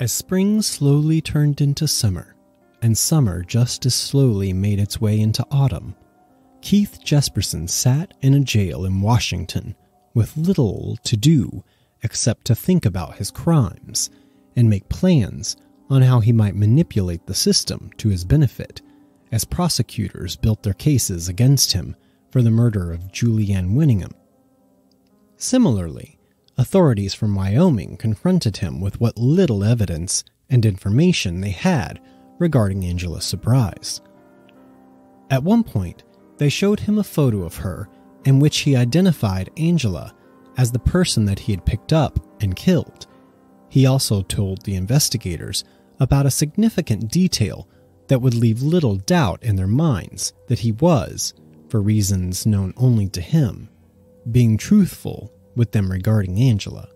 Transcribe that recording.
As spring slowly turned into summer, and summer just as slowly made its way into autumn, Keith Jesperson sat in a jail in Washington with little to do except to think about his crimes and make plans on how he might manipulate the system to his benefit as prosecutors built their cases against him for the murder of Julie Ann Winningham. Similarly, authorities from Wyoming confronted him with what little evidence and information they had regarding Angela Subrize. At one point, they showed him a photo of her in which he identified Angela as the person that he had picked up and killed. He also told the investigators about a significant detail that would leave little doubt in their minds that he was, for reasons known only to him, being truthful with them regarding Angela.